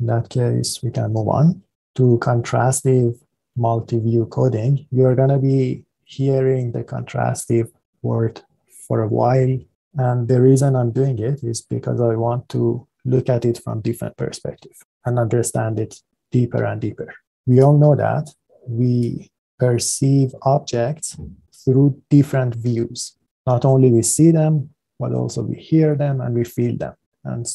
In that case, we can move on to contrastive multi-view coding. You're going to be hearing the contrastive word for a while. And the reason I'm doing it is because I want to look at it from different perspective and understand it deeper and deeper. We all know that we perceive objects through different views. Not only we see them, but also we hear them and we feel them. And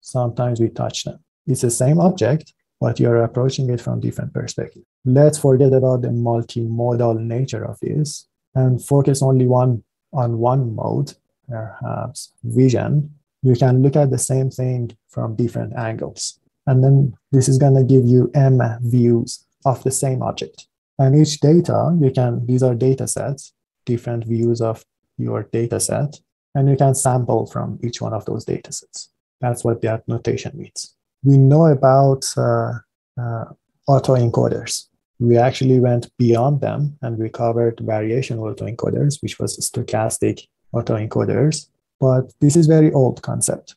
sometimes we touch them. It's the same object, but you're approaching it from different perspective. Let's forget about the multimodal nature of this and focus only one on one mode, perhaps vision. You can look at the same thing from different angles. And then this is going to give you M views of the same object. And each data, you can, these are data sets, different views of your data set, and you can sample from each one of those data sets. That's what that notation means. We know about uh, uh, autoencoders. We actually went beyond them and we covered variation autoencoders, which was stochastic autoencoders. But this is very old concept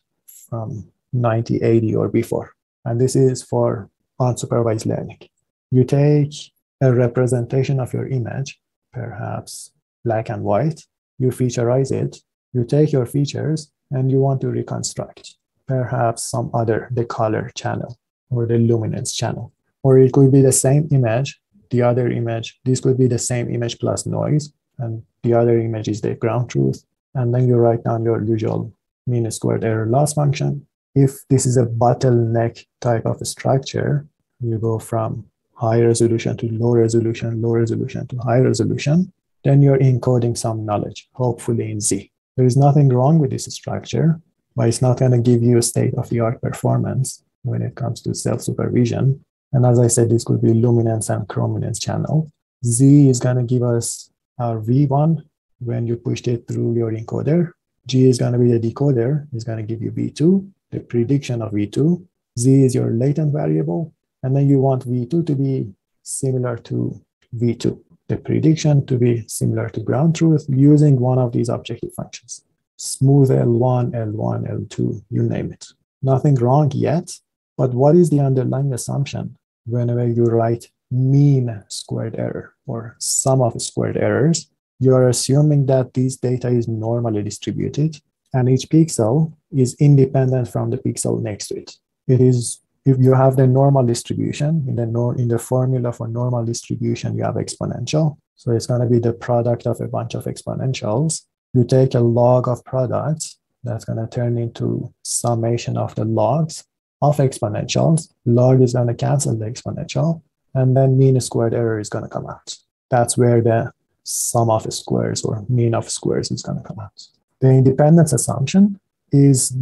from 1980 or before. And this is for unsupervised learning. You take a representation of your image, perhaps black and white, you featureize it, you take your features and you want to reconstruct perhaps some other, the color channel or the luminance channel. Or it could be the same image, the other image, this could be the same image plus noise, and the other image is the ground truth. And then you write down your usual mean squared error loss function. If this is a bottleneck type of structure, you go from high resolution to low resolution, low resolution to high resolution, then you're encoding some knowledge, hopefully in Z. There is nothing wrong with this structure, but it's not going to give you a state of the art performance when it comes to self supervision. And as I said, this could be luminance and chrominance channel. Z is going to give us our V1 when you pushed it through your encoder. G is going to be the decoder, is going to give you V2, the prediction of V2. Z is your latent variable, and then you want V2 to be similar to V2, the prediction to be similar to ground truth using one of these objective functions. Smooth L1, L1, L2, you name it. Nothing wrong yet, but what is the underlying assumption whenever you write mean squared error or sum of squared errors? You're assuming that this data is normally distributed and each pixel is independent from the pixel next to it. It is if you have the normal distribution in the nor- in the formula for normal distribution you have exponential so it's going to be the product of a bunch of exponentials you take a log of products that's going to turn into summation of the logs of exponentials. Log is going to cancel the exponential and then mean squared error is going to come out. That's where the sum of squares or mean of squares is going to come out. The independence assumption is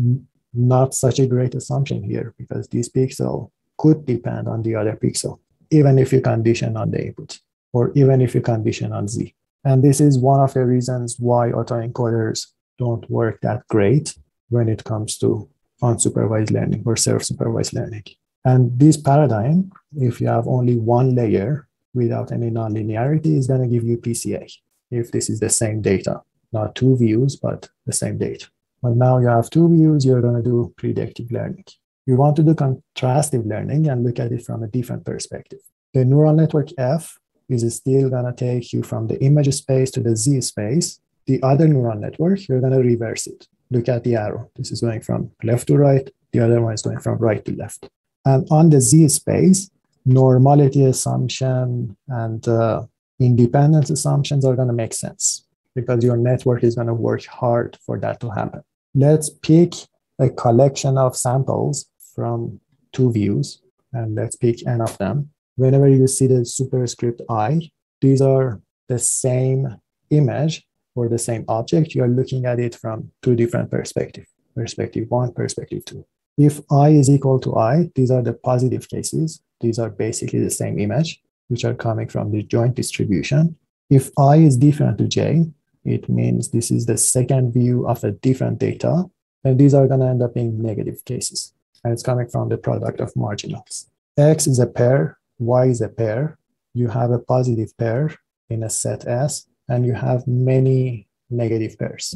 not such a great assumption here because this pixel could depend on the other pixel, even if you condition on the input or even if you condition on Z. And this is one of the reasons why autoencoders don't work that great when it comes to unsupervised learning or self-supervised learning. And this paradigm, if you have only one layer without any nonlinearity, is going to give you PCA if this is the same data, not two views, but the same data. But now you have two views, you're going to do predictive learning. You want to do contrastive learning and look at it from a different perspective. The neural network F is still going to take you from the image space to the Z space. The other neural network, you're going to reverse it. Look at the arrow. This is going from left to right. The other one is going from right to left. And on the Z space, normality assumption and uh, independence assumptions are going to make sense because your network is going to work hard for that to happen. Let's pick a collection of samples from two views, and let's pick n of them. Whenever you see the superscript i, these are the same image or the same object. You're looking at it from two different perspectives perspective one, perspective two. If i is equal to i, these are the positive cases. These are basically the same image, which are coming from the joint distribution. If i is different to j, it means this is the second view of a different data. And these are going to end up being negative cases. And it's coming from the product of marginals. X is a pair, Y is a pair. You have a positive pair in a set S, and you have many negative pairs.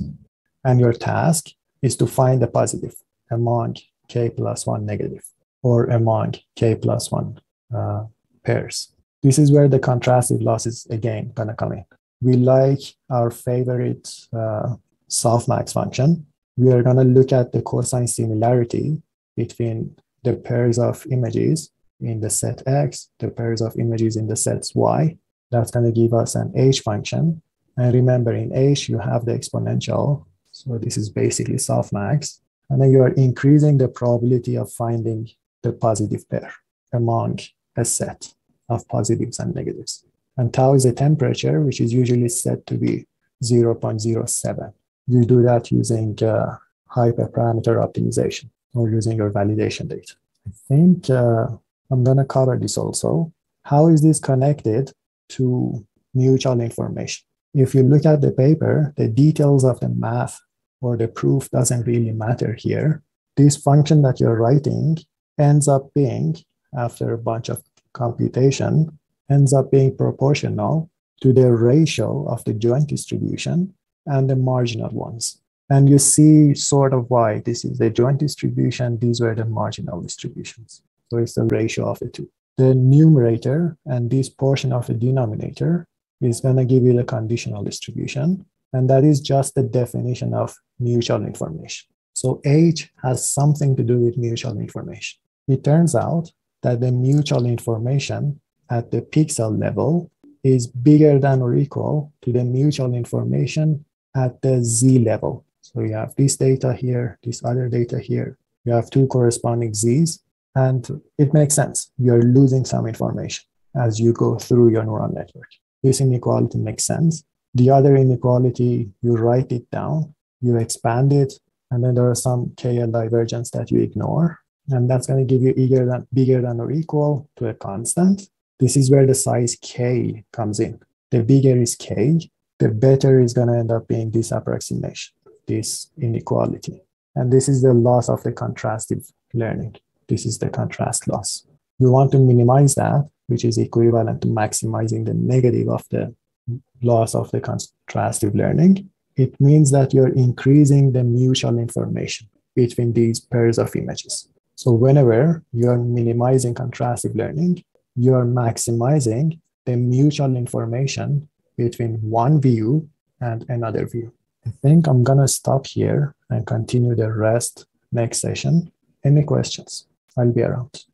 And your task is to find the positive among k plus one negative. or among k plus one uh, pairs. This is where the contrastive loss is again gonna come in. We like our favorite uh, softmax function. We are gonna look at the cosine similarity between the pairs of images in the set X, the pairs of images in the sets Y. That's gonna give us an H function. And remember in H, you have the exponential. So this is basically softmax. And then you are increasing the probability of finding the positive pair among a set of positives and negatives. And tau is a temperature, which is usually said to be 0.07. You do that using uh, hyperparameter optimization or using your validation data. I think uh, I'm going to cover this also. How is this connected to mutual information? If you look at the paper, the details of the math or the proof doesn't really matter here. This function that you're writing ends up being, after a bunch of computation, ends up being proportional to the ratio of the joint distribution and the marginal ones. And you see sort of why this is the joint distribution, these were the marginal distributions. So it's the ratio of the two. The numerator and this portion of the denominator is going to give you the conditional distribution. And that is just the definition of mutual information. So H has something to do with mutual information. It turns out that the mutual information at the pixel level is bigger than or equal to the mutual information at the Z level. So you have this data here, this other data here. You have two corresponding Zs, and it makes sense. You're losing some information as you go through your neural network. This inequality makes sense. The other inequality, you write it down, you expand it, and then there are some KL divergence that you ignore. And that's going to give you than, bigger than or equal to a constant. This is where the size k comes in. The bigger is k, the better is going to end up being this approximation, this inequality. And this is the loss of the contrastive learning. This is the contrast loss. You want to minimize that, which is equivalent to maximizing the negative of the loss of the contrastive learning. It means that you're increasing the mutual information between these pairs of images. So whenever you're minimizing contrastive learning, you're maximizing the mutual information between one view and another view. I think I'm gonna stop here and continue the rest next session. Any questions? I'll be around.